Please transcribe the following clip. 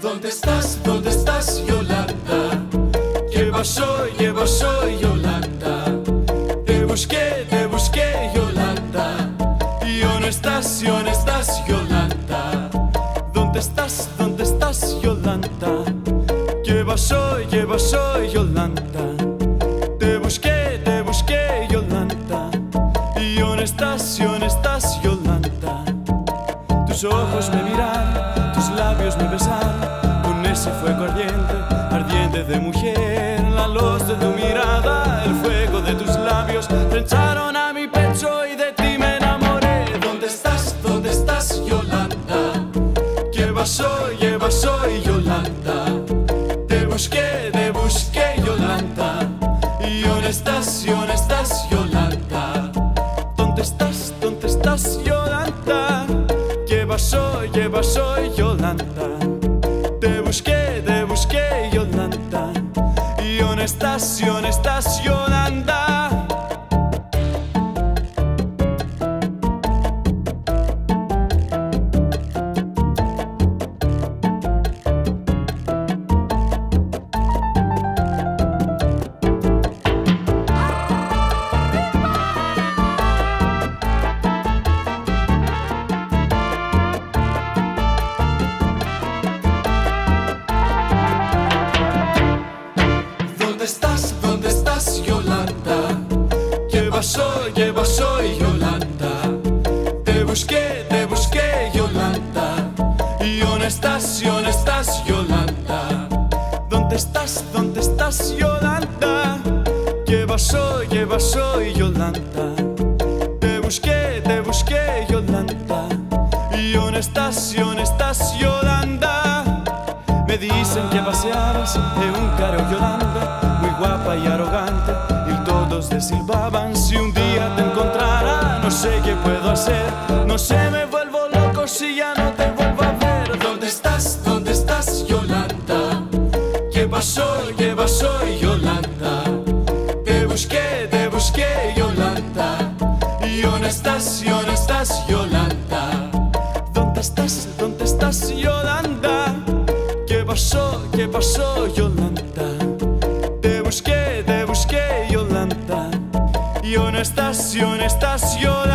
¿Dónde estás? ¿Dónde estás, Yolanda? ¿Qué pasó? ¿Qué pasó, Yolanda? Te busqué, te busqué, Yolanda. Y no estás, yo no estás, Yolanda. ¿Dónde estás? ¿Dónde estás, Yolanda? ¿Qué pasó? ¿Qué pasó, Yolanda? Te busqué, te busqué, Yolanda. Y no estás, yo no estás, Yolanda. Tus ojos me miran, tus labios me besan de mujer. La luz de tu mirada, el fuego de tus labios trenzaron a mi pecho y de ti me enamoré. ¿Dónde estás? ¿Dónde estás, Yolanda? ¿Qué hoy? ¿Qué hoy, Yolanda? Te busqué, te busqué, Yolanda. ¿Y dónde estás? ¿Y dónde estás, Yolanda? ¿Dónde estás? ¿Dónde estás, Yolanda? ¿Qué hoy? ¿Qué hoy, Yolanda? Estás? ¿Dónde estás, Yolanda? ¿Qué hoy? ¿Qué hoy, Yolanda? Te busqué, te busqué, Yolanda. ¿Y dónde estás? ¿Y dónde estás, Yolanda? ¿Dónde estás? ¿Dónde estás, Yolanda? ¿Qué hoy? ¿Qué hoy, Yolanda? Te busqué, te busqué, Yolanda. ¿Y dónde estás? ¿Y dónde estás, Yolanda? Me dicen que paseabas en un carro Yolanda, te silbaban si un día te encontrara. No sé qué puedo hacer, no sé, me vuelvo loco si ya no te vuelvo a ver. ¿Dónde estás? ¿Dónde estás, Yolanda? ¿Qué pasó? ¿Qué pasó, Yolanda? Te busqué, te busqué, Yolanda. ¿Y dónde estás? ¿Y dónde estás, Yolanda? ¿Dónde estás? ¿Dónde estás, Yolanda? ¿Qué pasó? ¿Qué pasó, Yolanda? estación, estación